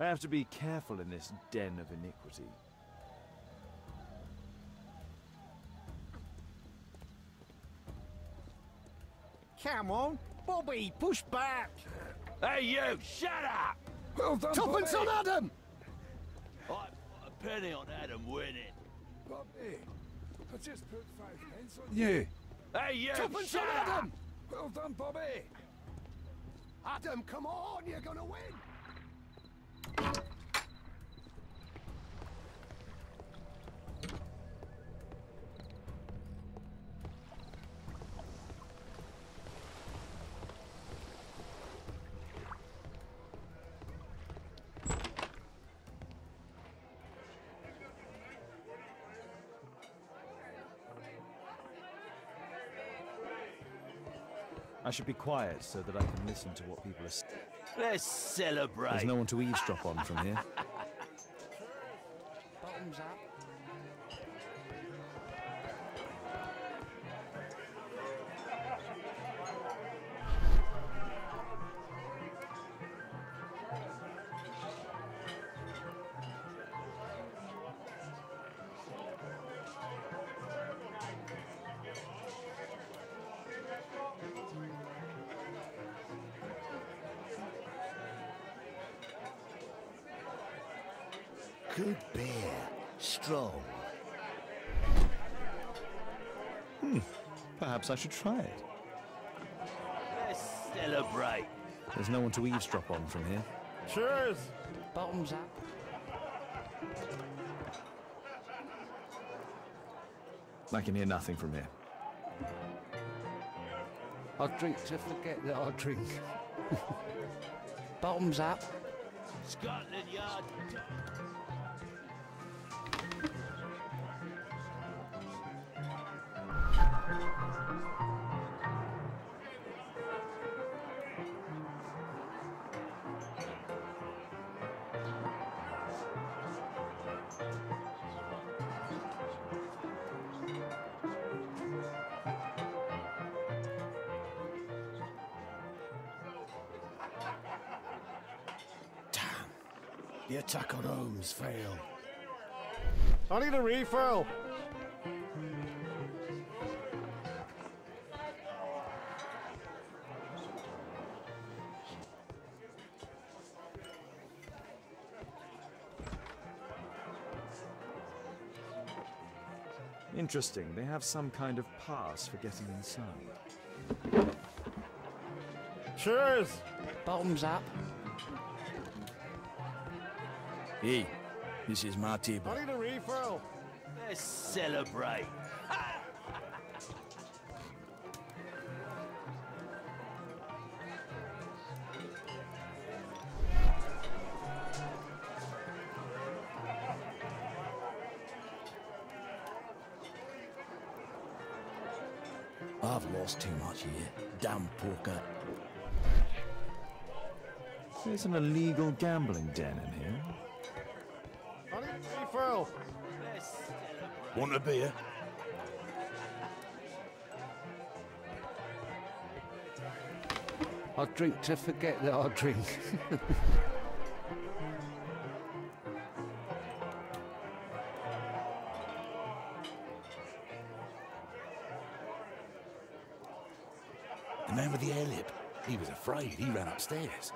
I have to be careful in this den of iniquity. Come on, Bobby, push back. Hey, you! Shut up! Well done, Tuppence Bobby. on Adam. I put a penny on Adam winning. Bobby, I just put five pence on you. Hey, you! Tuppence shut on up! Adam. Well done, Bobby. Adam, come on, you're gonna win. I should be quiet so that I can listen to what people are saying. Let's celebrate. There's no one to eavesdrop on from here. Bottoms up. Good beer. Strong. Hmm. Perhaps I should try it. Let's celebrate. There's no one to eavesdrop on from here. Cheers. Bottoms up. I can hear nothing from here. I drink to forget that I drink. Bottoms up. Scotland Yard. I need a refill. Interesting. They have some kind of pass for getting inside. Cheers. Bottoms up. Hey, this is my table. I need a refill. Let's celebrate. I've lost too much here. Damn poker. There's an illegal gambling den in here. Want a beer? I drink to forget that I drink. The man with the air lip. He was afraid. He ran upstairs.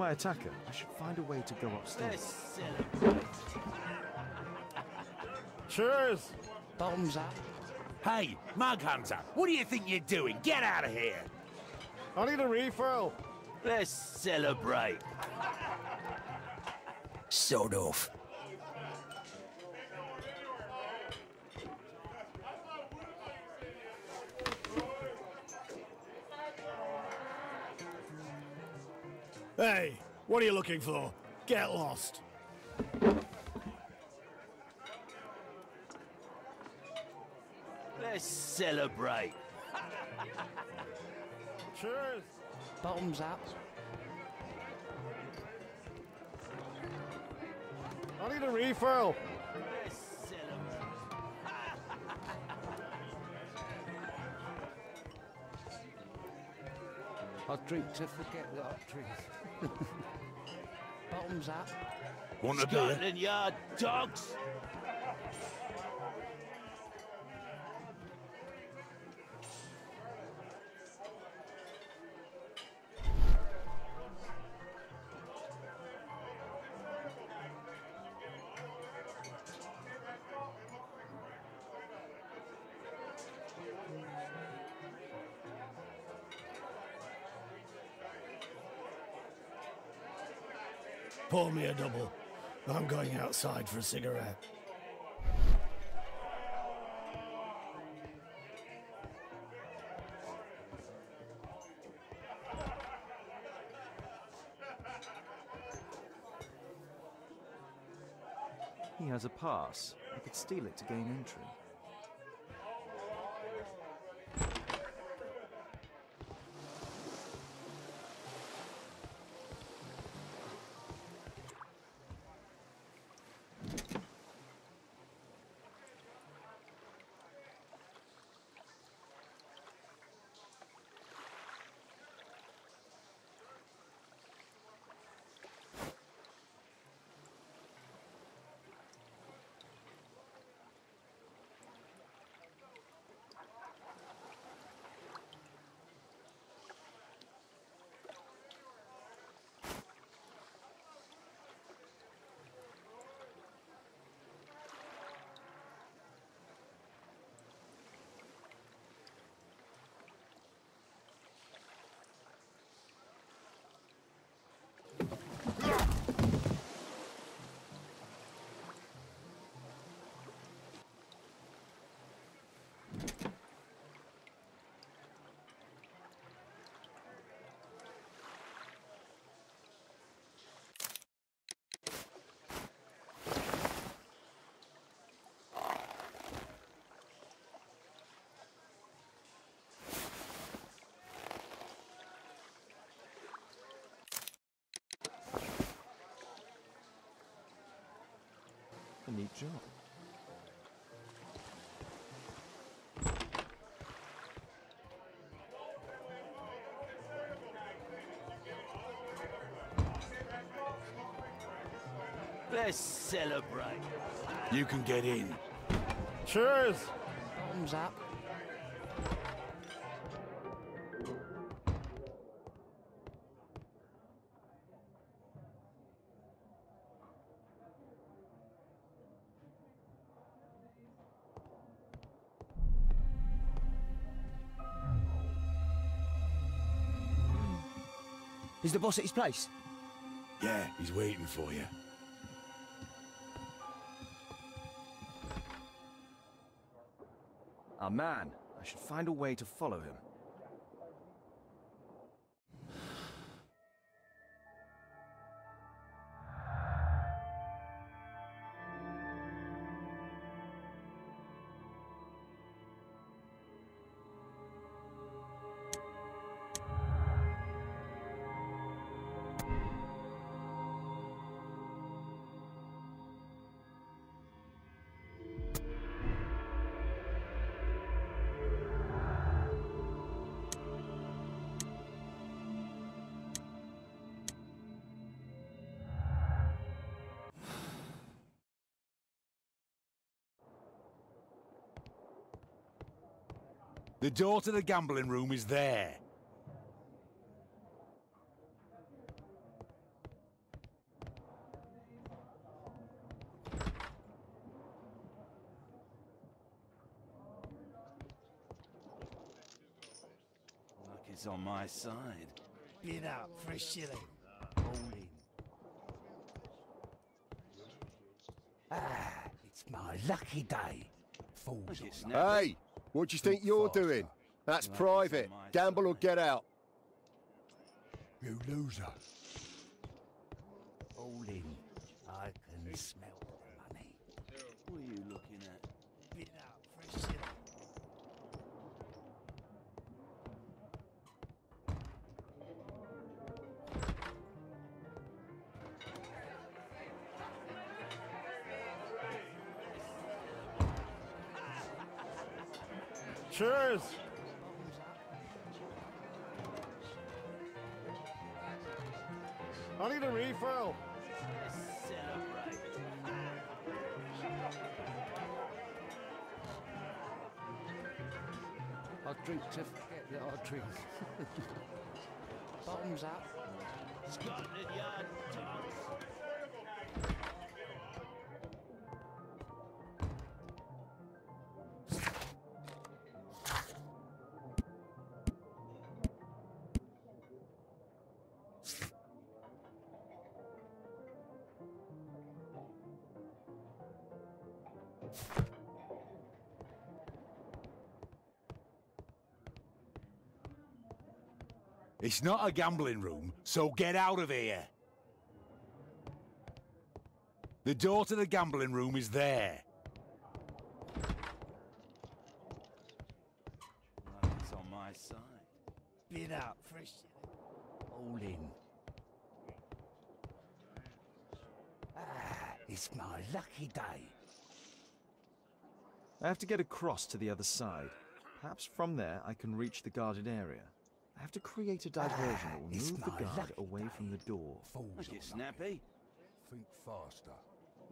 My attacker. I should find a way to go upstairs. celebrate. Cheers. Bottoms up. Hey, Mug Hunter, what do you think you're doing? Get out of here! I need a refill. Let's celebrate. Sod off. Hey, what are you looking for? Get lost. Let's celebrate. Cheers. Bottoms up. I need a refill. I'll drink to forget the hot drink. Bottoms up. Want a beer? Scotland Yard dogs. Outside for a cigarette. He has a pass. I could steal it to gain entry. A neat job. Let's celebrate. You can get in. Cheers. Bottoms up. Is the boss at his place? Yeah, he's waiting for you. A man. I should find a way to follow him. The door to the gambling room is there. Luck is on my side. Bid up for a shilling. Holding. Ah, it's my lucky day. Fools. Look, it's. Hey, what do you think you're doing? That's Like private. it's on my Gamble or get out. You loser. Holding. I can smell Cheers. I need a refill. Celebrate. I drink to forget the arteries. Bottoms up. Scotland Yard It's not a gambling room, so get out of here. The door to the gambling room is there. Like it's on my side. Bid out fresh. All in. Ah, it's my lucky day. I have to get across to the other side. Perhaps from there I can reach the guarded area. I have to create a diversion that will move the my guard away from the door. Fools Like it's snappy. Think faster.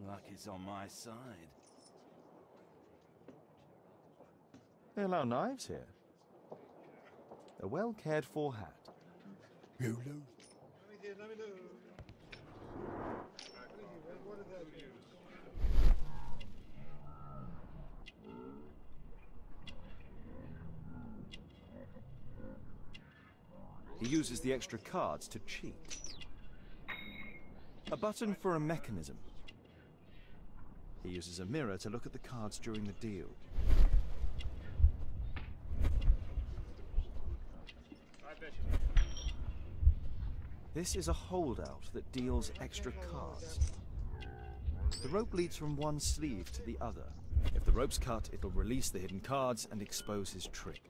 Like it's on my side. They allow knives here. A well cared for hat. You lose. He uses the extra cards to cheat. A button for a mechanism. He uses a mirror to look at the cards during the deal. This is a holdout that deals extra cards. The rope leads from one sleeve to the other. If the rope's cut, it'll release the hidden cards and expose his trick.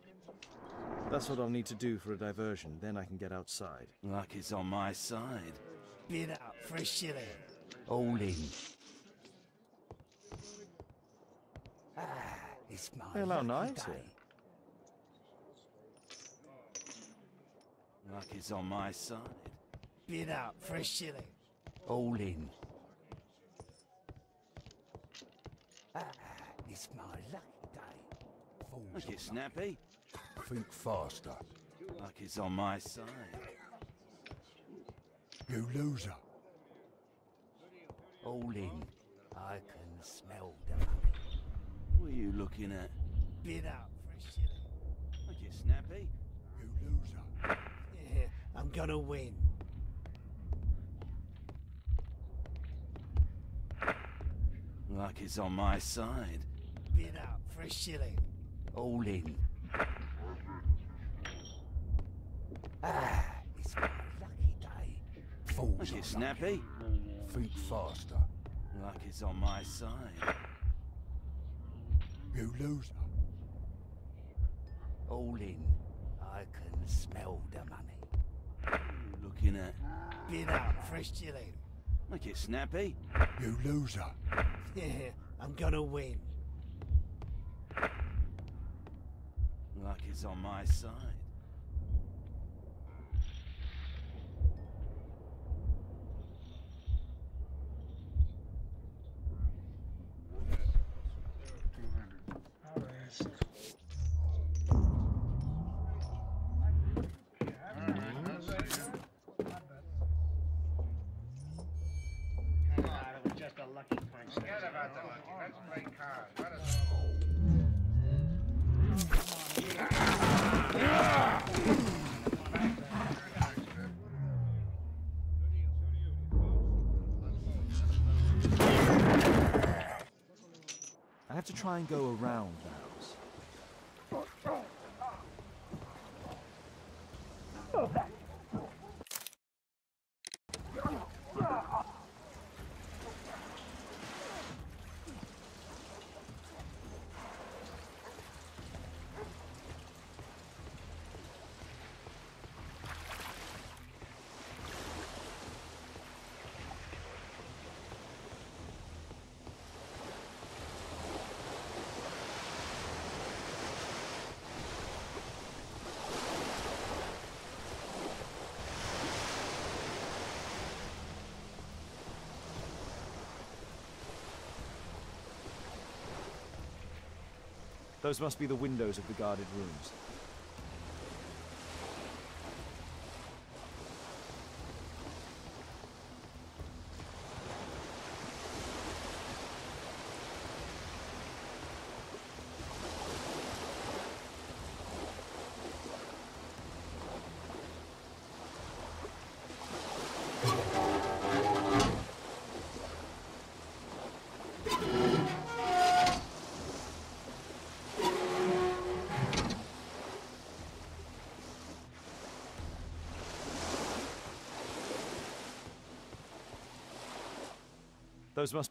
That's what I'll need to do for a diversion, then I can get outside. Luck is on my side. Bid out fresh shilling. All in. Ah, it's my They allow lucky knives day. here. Like it's on my side. Bid out fresh shilling. All in. Ah, it's my lucky day. Fools Like on it's that. snappy. Think faster. Like it's on my side. You loser. All in. I can smell the money. What are you looking at? Bid out fresh shilling. Like it's snappy. You loser. Yeah, I'm gonna win. Like it's on my side. Bid out fresh shilling. All in. Ah, it's my lucky day. Fools Like on it's that. snappy. Think faster. Like it's on my side. You loser. All in. I can smell the money. What are you looking at? Bid out fresh shilling. Like it's snappy. You loser. Yeah, I'm gonna win. Luck is on my side. Forget about the monkey. Let's play cards. Let us. I have to try and go around Those must be the windows of the guarded rooms. Those must.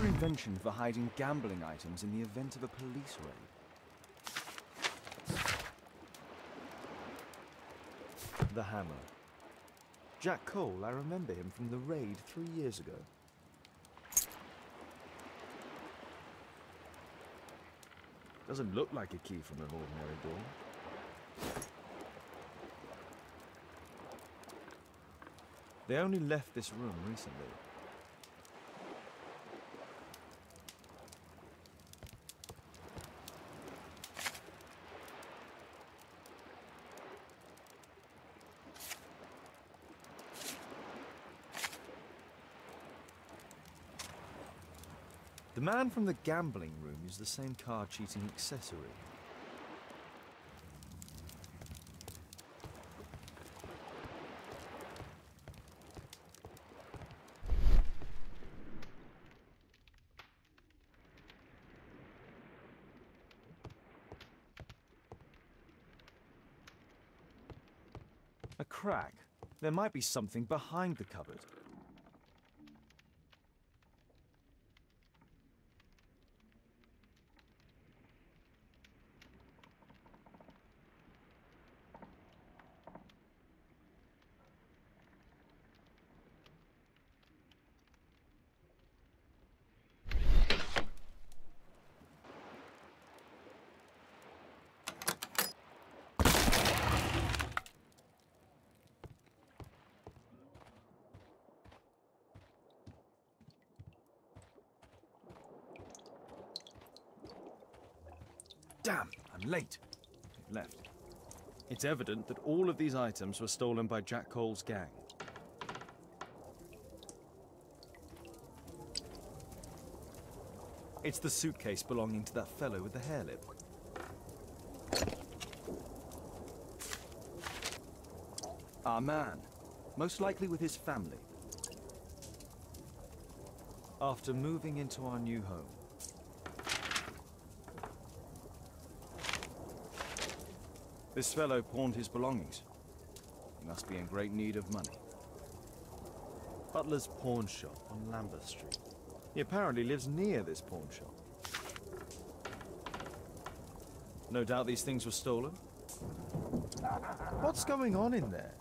Clever invention for hiding gambling items in the event of a police raid. The hammer. Jack Cole, I remember him from the raid three years ago. Doesn't look like a key from an ordinary door. They only left this room recently. The man from the gambling room used the same card cheating accessory. A crack. There might be something behind the cupboard. Late. Left. It's evident that all of these items were stolen by Jack Cole's gang. It's the suitcase belonging to that fellow with the hare lip. Our man, most likely with his family. After moving into our new home, This fellow pawned his belongings. He must be in great need of money. Butler's pawn shop on Lambeth Street. He apparently lives near this pawn shop. No doubt these things were stolen. What's going on in there?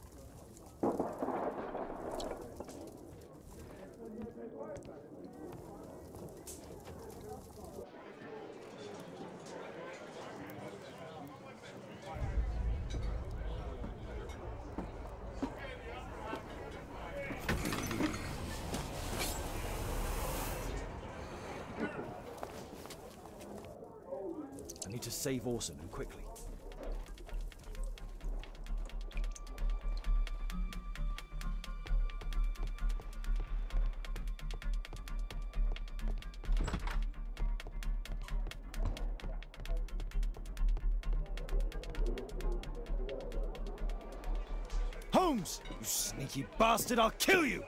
Save Orson and quickly. Holmes! You sneaky bastard, I'll kill you!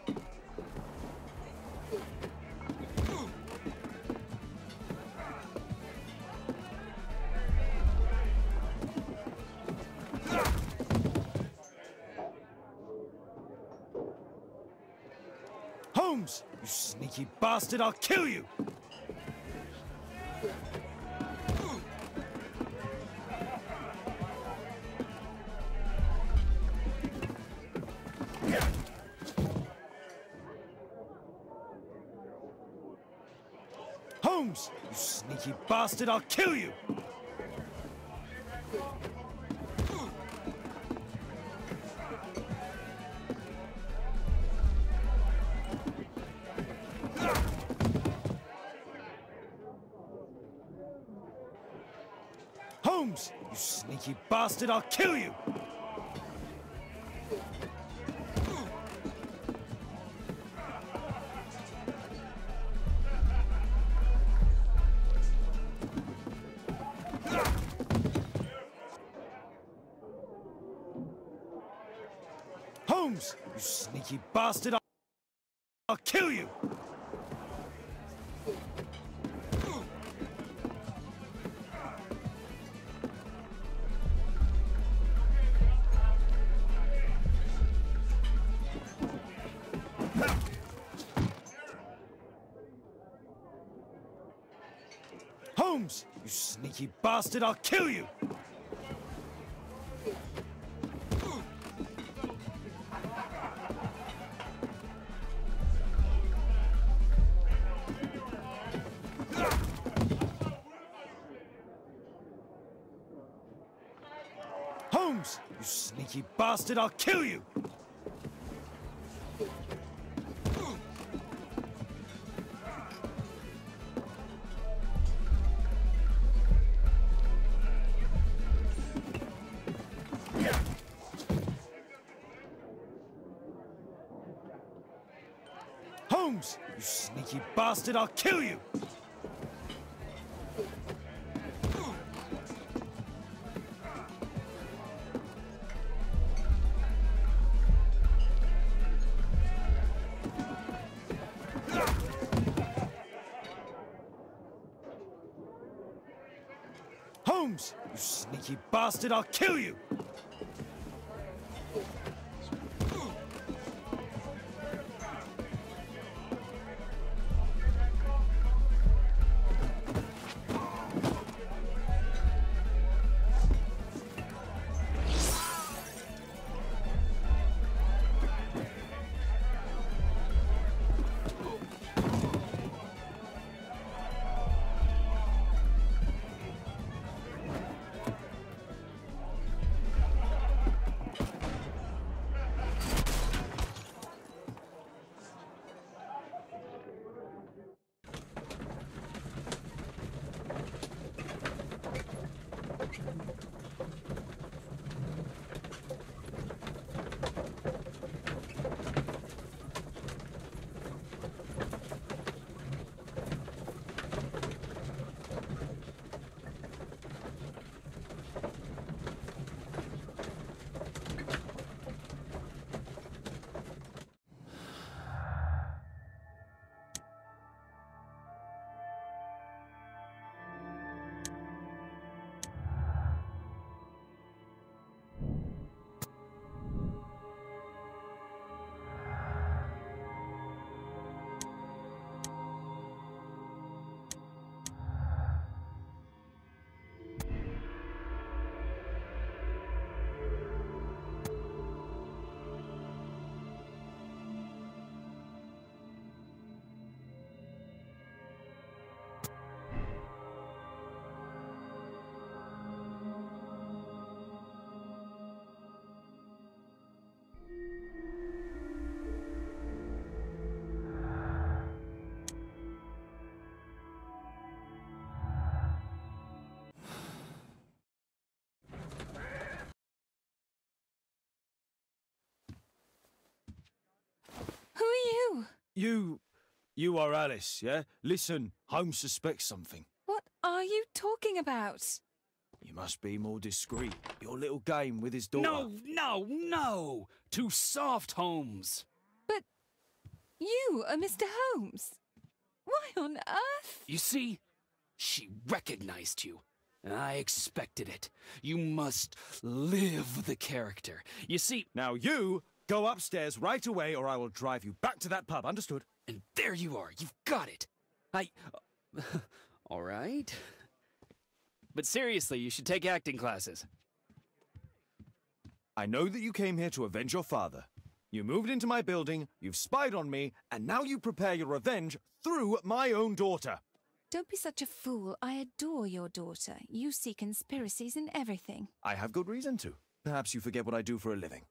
Bastard, I'll kill you! Holmes! You sneaky bastard, I'll kill you! Bastard, I'll kill you! Sneaky bastard, I'll kill you! Holmes! You sneaky bastard, I'll kill you! Bastard, I'll kill you! Holmes! You sneaky bastard, I'll kill you! You. You are Alice, yeah? Listen, Holmes suspects something. What are you talking about? You must be more discreet. Your little game with his daughter. No, no, no! Too soft, Holmes. But you are Mr. Holmes. Why on earth? You see, she recognized you. I expected it. You must live the character. You see, Now you go upstairs right away, or I will drive you back to that pub. Understood? and there you are. You've got it. I. All right. But seriously, you should take acting classes. I know that you came here to avenge your father. You moved into my building, you've spied on me, and now you prepare your revenge through my own daughter. Don't be such a fool. I adore your daughter. You see conspiracies in everything. I have good reason to. Perhaps you forget what I do for a living.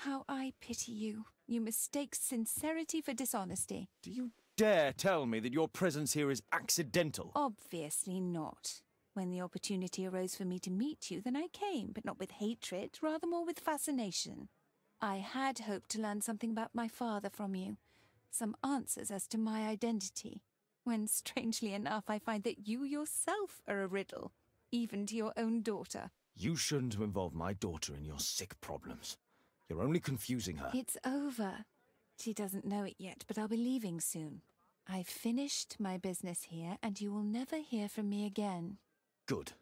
How I pity you. You mistake sincerity for dishonesty. Do you dare tell me that your presence here is accidental? Obviously not. When the opportunity arose for me to meet you, then I came, but not with hatred, rather more with fascination. I had hoped to learn something about my father from you, some answers as to my identity, when strangely enough I find that you yourself are a riddle, even to your own daughter. You shouldn't involve my daughter in your sick problems. You're only confusing her. It's over. She doesn't know it yet, but I'll be leaving soon. I've finished my business here, and you will never hear from me again. Good.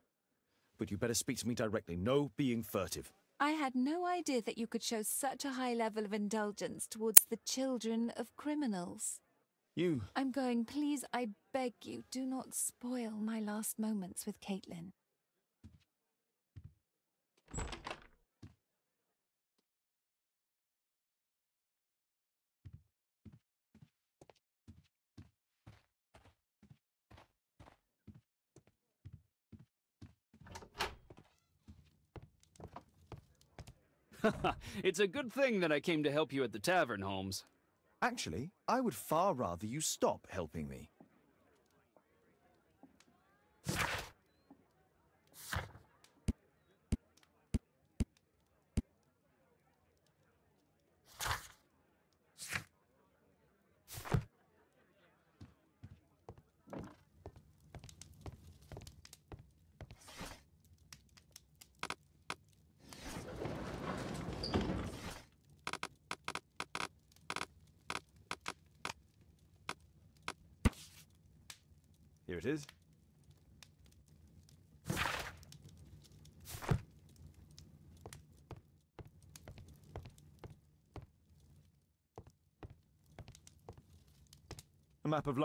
But you better speak to me directly. No being furtive. I had no idea that you could show such a high level of indulgence towards the children of criminals. You. I'm going, please, I beg you, do not spoil my last moments with Katelyn. it's a good thing that I came to help you at the tavern, Holmes. Actually, I would far rather you stop helping me. Map of Lo-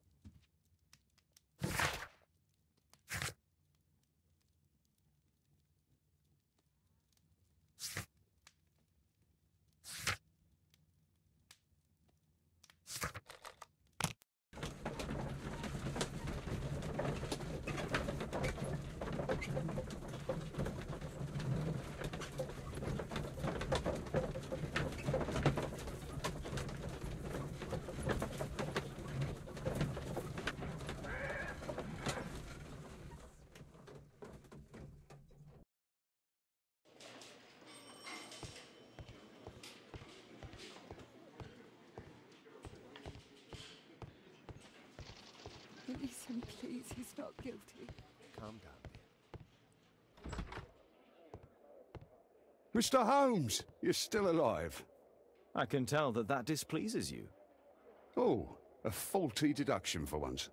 Release him, please. He's not guilty. Calm down. Mr. Holmes, you're still alive. I can tell that that displeases you. Oh, a faulty deduction for once.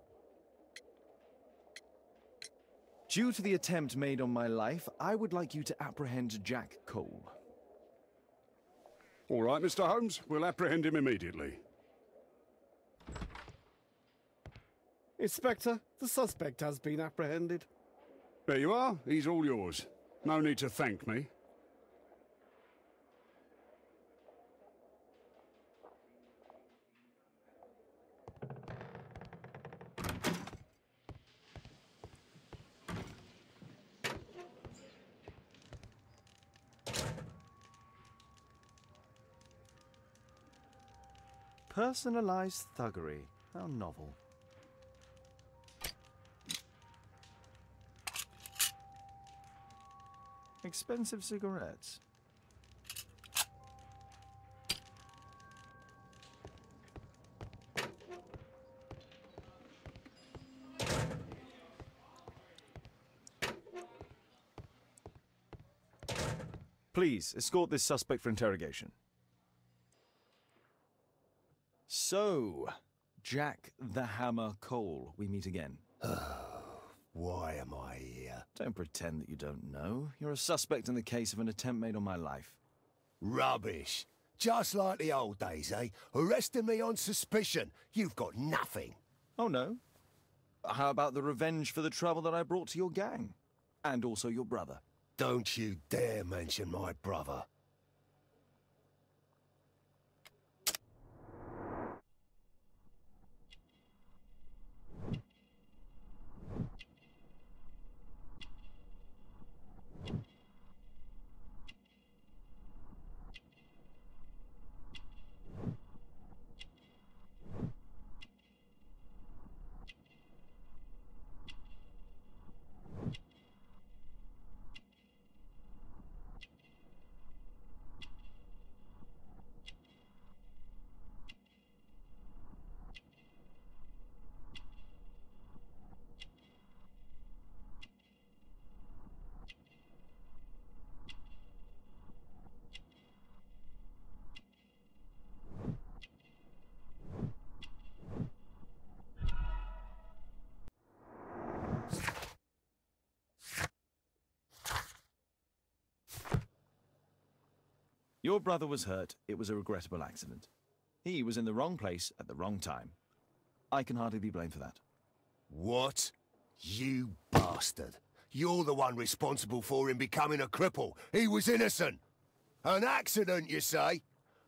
Due to the attempt made on my life, I would like you to apprehend Jack Cole. All right, Mr. Holmes, we'll apprehend him immediately. Inspector, the suspect has been apprehended. There you are. He's all yours. No need to thank me. Personalized thuggery. How novel. Expensive cigarettes. Please, escort this suspect for interrogation. So, Jack the Hammer Cole, we meet again. Why am I here? Don't pretend that you don't know. You're a suspect in the case of an attempt made on my life. Rubbish. Just like the old days, eh? Arresting me on suspicion. You've got nothing. Oh, no? How about the revenge for the trouble that I brought to your gang? And also your brother. Don't you dare mention my brother. Your brother was hurt. It was a regrettable accident. He was in the wrong place at the wrong time. I can hardly be blamed for that. What? You bastard. You're the one responsible for him becoming a cripple. He was innocent. An accident, you say?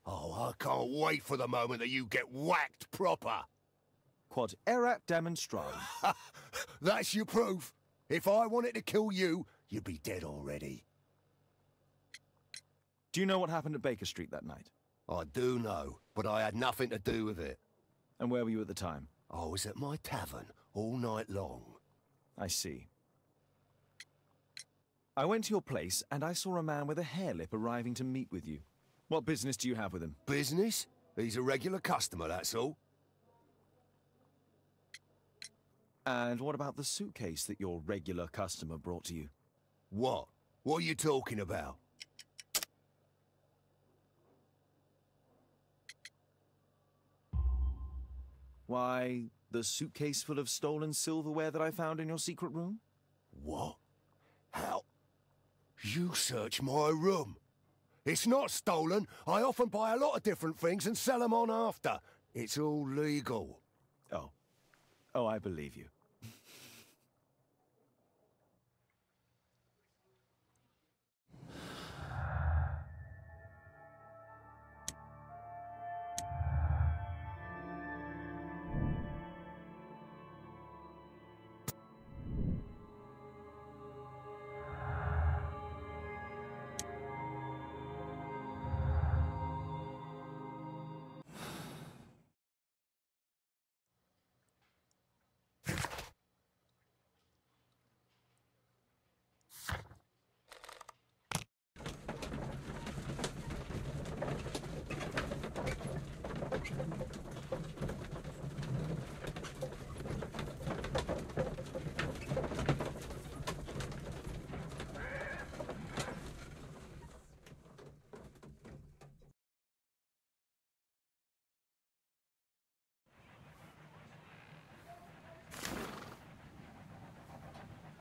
Oh, I can't wait for the moment that you get whacked proper. Quod erat demonstrandum. That's your proof. If I wanted to kill you, you'd be dead already. Do you know what happened at Baker Street that night? I do know, but I had nothing to do with it. And where were you at the time? I was at my tavern all night long. I see. I went to your place and I saw a man with a hare lip arriving to meet with you. What business do you have with him? Business? He's a regular customer, that's all. And what about the suitcase that your regular customer brought to you? What? What are you talking about? Why, the suitcase full of stolen silverware that I found in your secret room? What? How? You search my room. It's not stolen. I often buy a lot of different things and sell them on after. It's all legal. Oh. Oh, I believe you.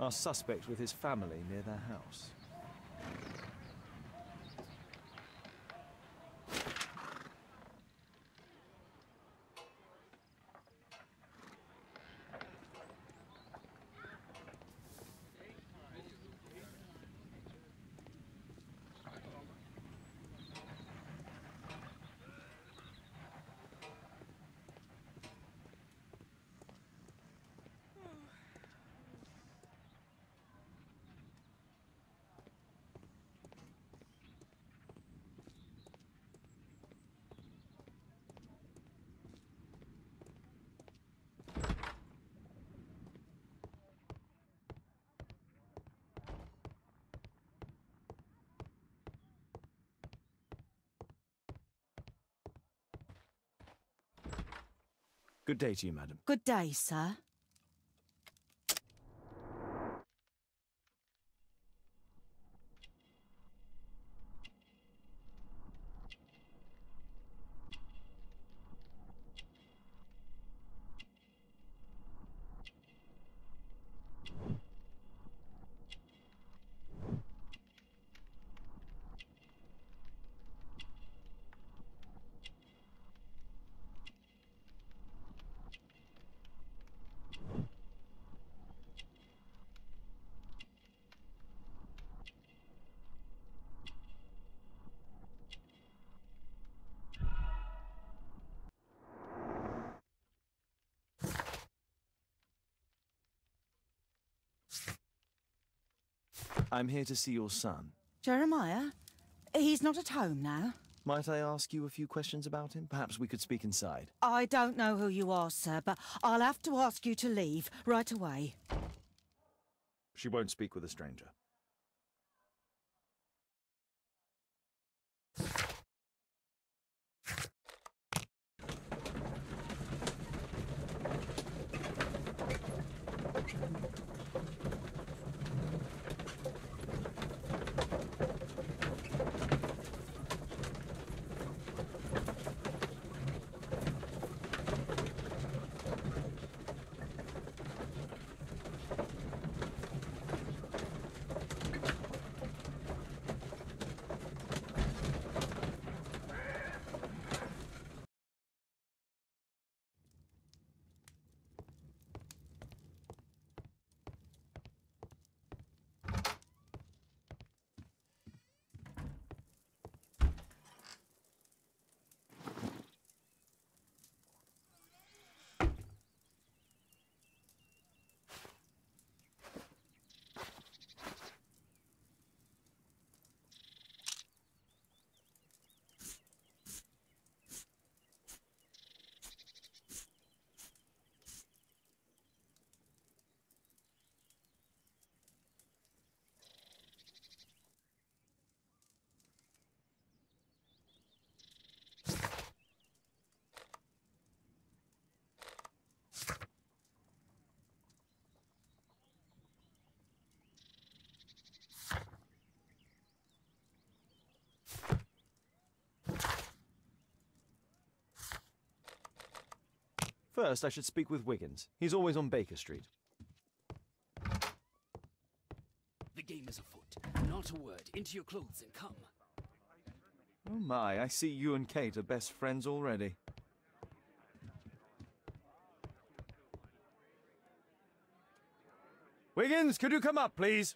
Our suspect with his family near their house. Good day to you, madam. Good day, sir. I'm here to see your son. Jeremiah? He's not at home now. Might I ask you a few questions about him? Perhaps we could speak inside. I don't know who you are, sir, but I'll have to ask you to leave right away. She won't speak with a stranger. First, I should speak with Wiggins. He's always on Baker Street. The game is afoot. Not a word. Into your clothes and come. Oh my, I see you and Kate are best friends already. Wiggins, could you come up, please?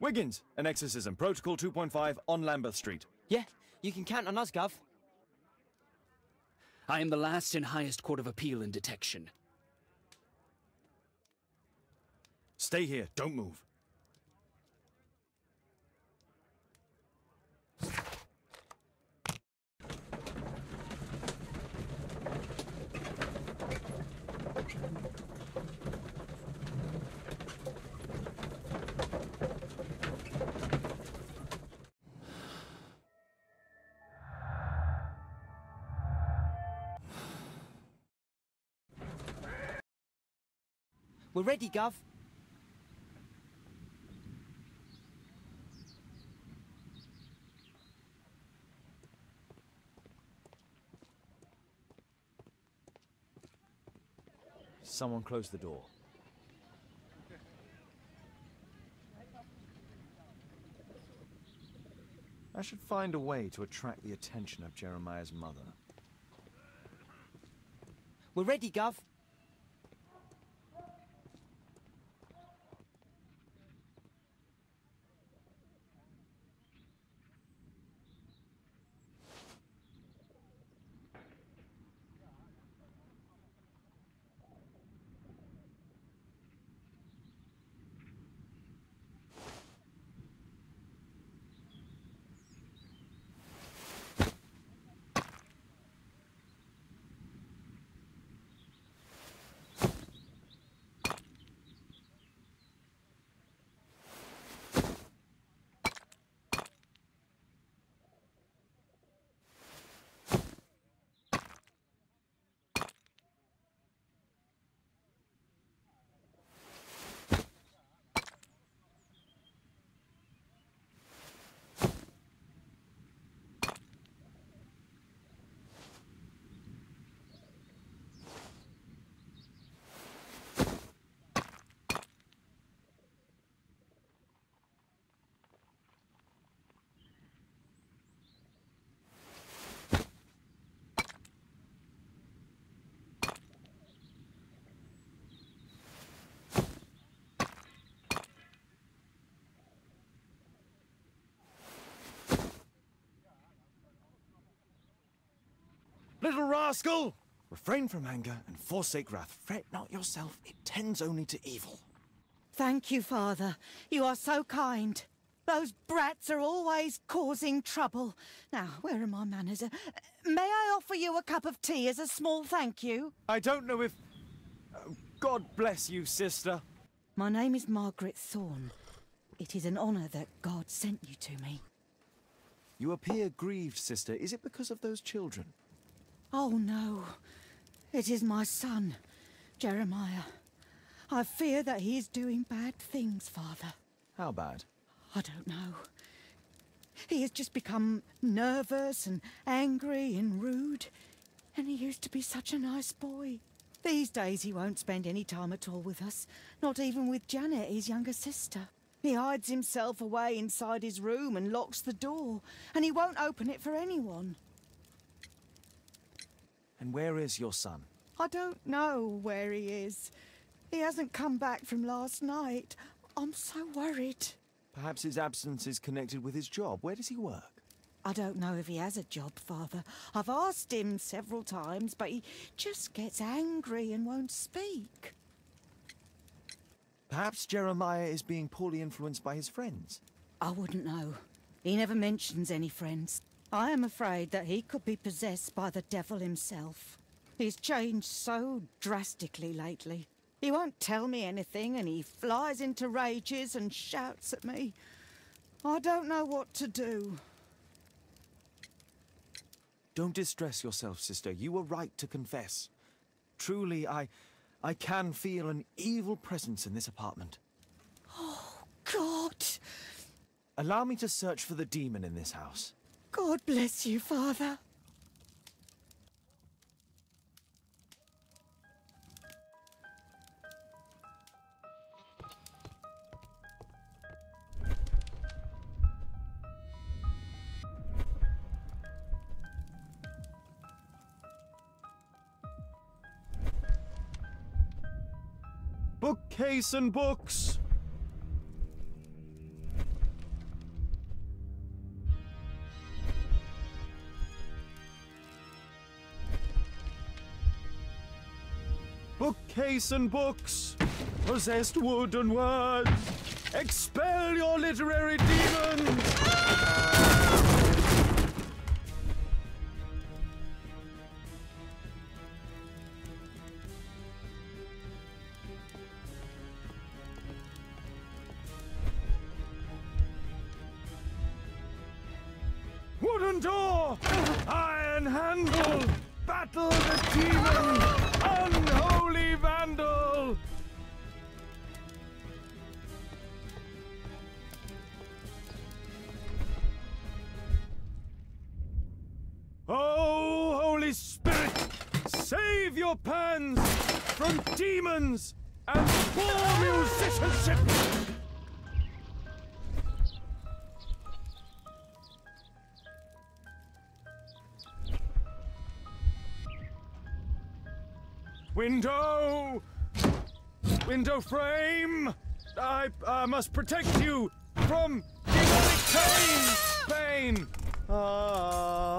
Wiggins, an exorcism. Protocol 2.5 on Lambeth Street. Yeah, you can count on us, Gov. I am the last and highest court of appeal in detection. Stay here, don't move. We're ready, Gov. Someone close the door. I should find a way to attract the attention of Jeremiah's mother. We're ready, Gov. Little rascal! Refrain from anger and forsake wrath. Fret not yourself, it tends only to evil. Thank you, Father. You are so kind. Those brats are always causing trouble. Now, where are my manners? Uh, may I offer you a cup of tea as a small thank you? I don't know if. Oh, God bless you, sister. My name is Margaret Thorne. It is an honour that God sent you to me. You appear grieved, sister. Is it because of those children? Oh, no. It is my son, Jeremiah. I fear that he is doing bad things, Father. How bad? I don't know. He has just become nervous and angry and rude. And he used to be such a nice boy. These days he won't spend any time at all with us, not even with Janet, his younger sister. He hides himself away inside his room and locks the door, and he won't open it for anyone. And where is your son? I don't know where he is. He hasn't come back from last night. I'm so worried. Perhaps his absence is connected with his job. Where does he work? I don't know if he has a job, Father. I've asked him several times, but he just gets angry and won't speak. Perhaps Jeremiah is being poorly influenced by his friends. I wouldn't know. He never mentions any friends. I am afraid that he could be possessed by the devil himself. He's changed so drastically lately. He won't tell me anything and he flies into rages and shouts at me. I don't know what to do. Don't distress yourself, sister. You were right to confess. Truly, I... I can feel an evil presence in this apartment. Oh, God! Allow me to search for the demon in this house. God bless you, Father. Bookcase and books! Bookcase and books! Possessed wood and words! Expel your literary demons! Save your pans from demons and poor musicianship! Window! Window frame! I uh, must protect you from demonic pain! Pain! Ah.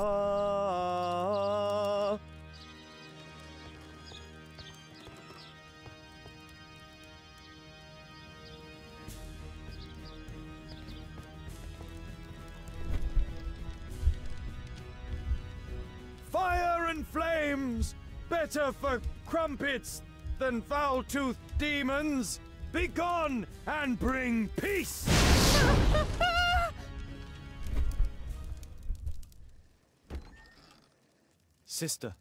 Fire and flames! Better for crumpets than foul-toothed demons! Begone and bring peace! Sister,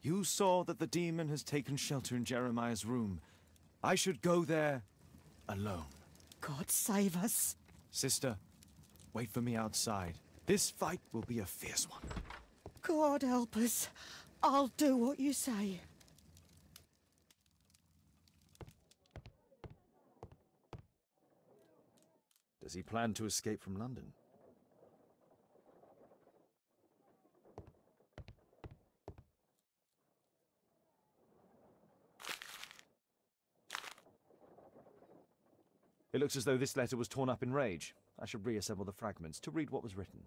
you saw that the demon has taken shelter in Jeremiah's room. I should go there alone. God save us. Sister, wait for me outside. This fight will be a fierce one. God help us. I'll do what you say. Does he plan to escape from London? It looks as though this letter was torn up in rage. I should reassemble the fragments to read what was written.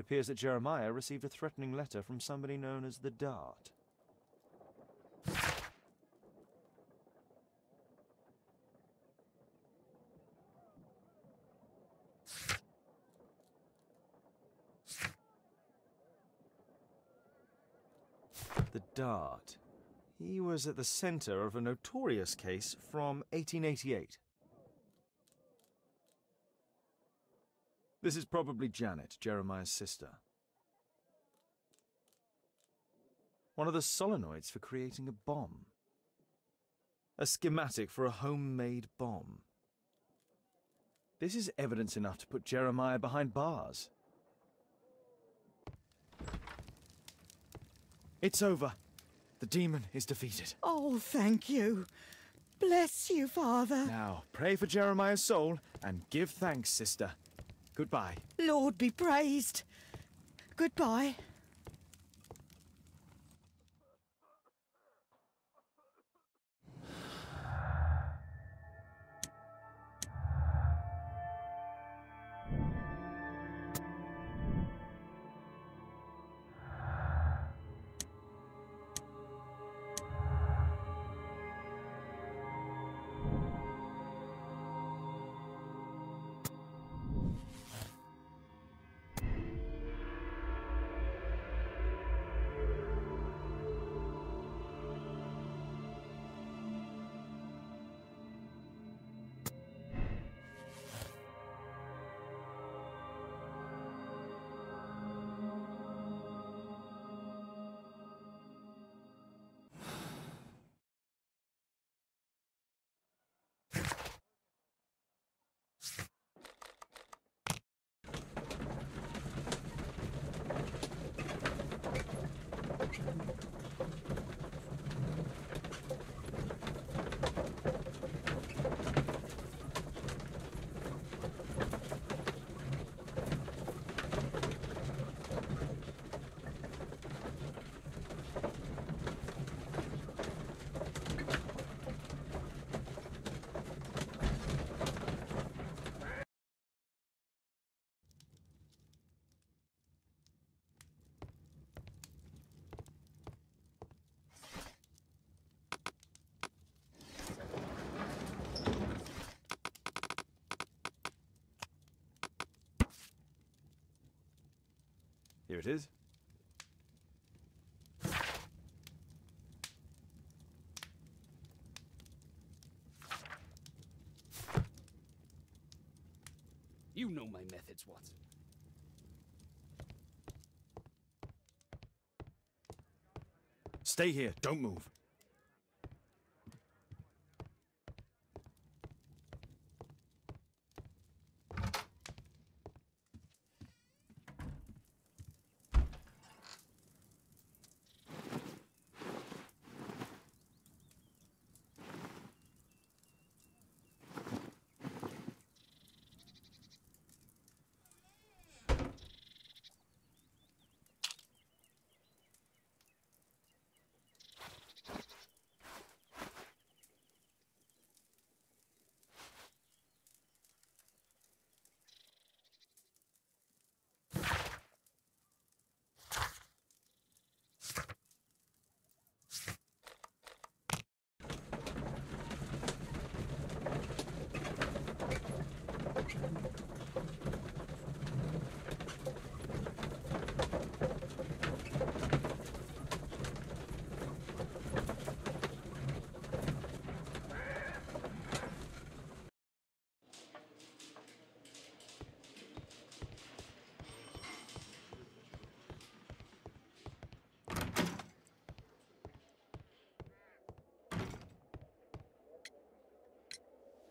Appears that Jeremiah received a threatening letter from somebody known as the Dart. The Dart. He was at the center of a notorious case from 1888. This is probably Janet, Jeremiah's sister. One of the solenoids for creating a bomb. A schematic for a homemade bomb. This is evidence enough to put Jeremiah behind bars. It's over. The demon is defeated. Oh, thank you. Bless you, Father. Now, pray for Jeremiah's soul and give thanks, sister. Goodbye. Lord be praised. Goodbye. Here it is. You know my methods, Watson. Stay here. Don't move.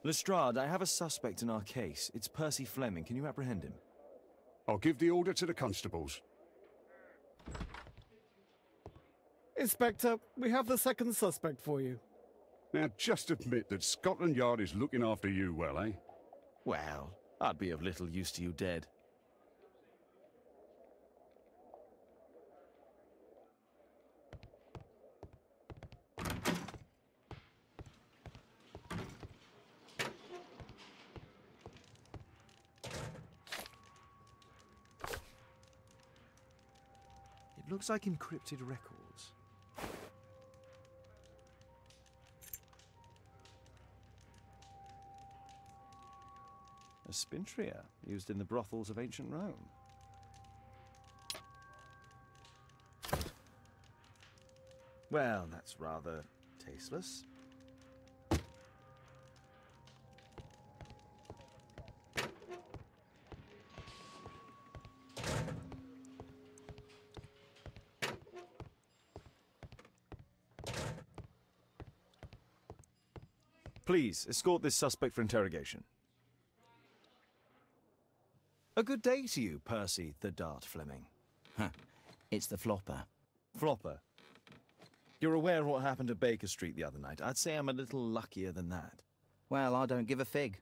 Lestrade, I have a suspect in our case. It's Percy Fleming. Can you apprehend him? I'll give the order to the constables. Inspector, we have the second suspect for you. Now, just admit that Scotland Yard is looking after you well, eh? Well, I'd be of little use to you dead. Like encrypted records. A spintria used in the brothels of ancient Rome. Well, that's rather tasteless. Please, escort this suspect for interrogation. A good day to you, Percy the Dart Fleming. Huh. It's the flopper. Flopper. You're aware of what happened at Baker Street the other night. I'd say I'm a little luckier than that. Well, I don't give a fig.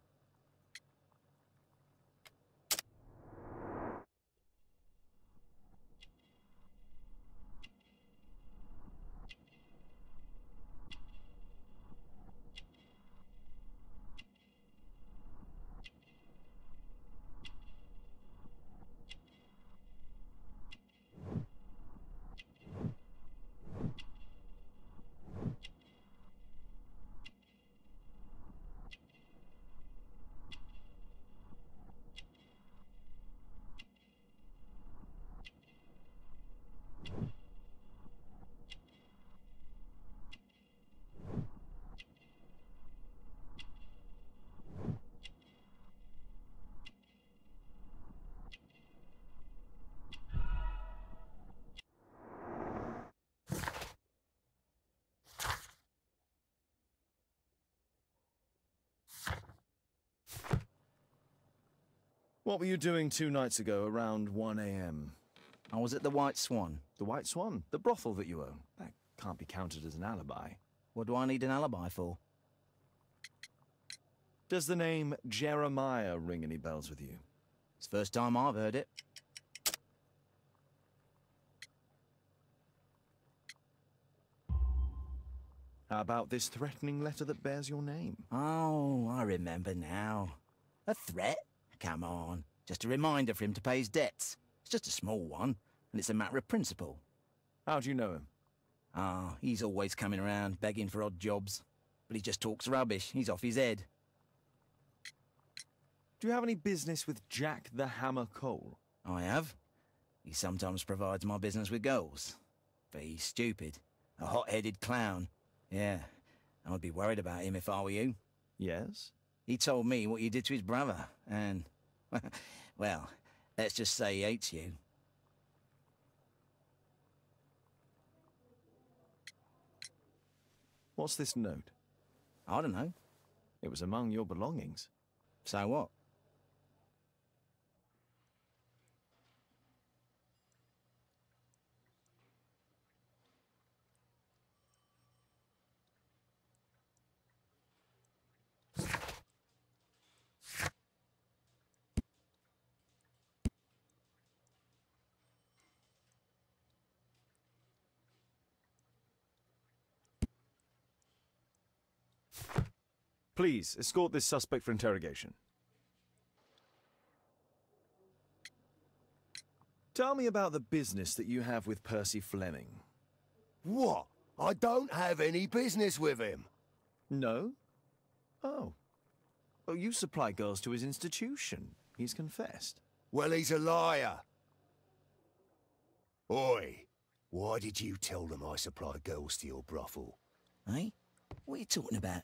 What were you doing two nights ago around 1 a.m.? I was at the White Swan. The White Swan? The brothel that you own? That can't be counted as an alibi. What do I need an alibi for? Does the name Jeremiah ring any bells with you? It's the first time I've heard it. How about this threatening letter that bears your name? Oh, I remember now. A threat? Come on. Just a reminder for him to pay his debts. It's just a small one, and it's a matter of principle. How do you know him? Ah, he's always coming around, begging for odd jobs. But he just talks rubbish. He's off his head. Do you have any business with Jack the Hammer Cole? I have. He sometimes provides my business with girls. But he's stupid. A hot-headed clown. Yeah, I'd be worried about him if I were you. Yes? He told me what you did to his brother, and... well, let's just say he hates you. What's this note? I don't know. It was among your belongings. So what? Please, escort this suspect for interrogation. Tell me about the business that you have with Percy Fleming. What? I don't have any business with him. No? Oh. Oh, you supply girls to his institution. He's confessed. Well, he's a liar. Oi, why did you tell them I supply girls to your brothel? Eh? What are you talking about?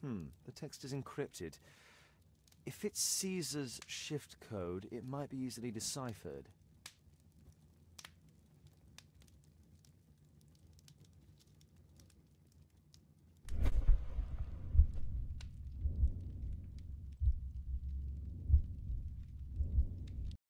Hmm, the text is encrypted. If it's Caesar's shift code, it might be easily deciphered.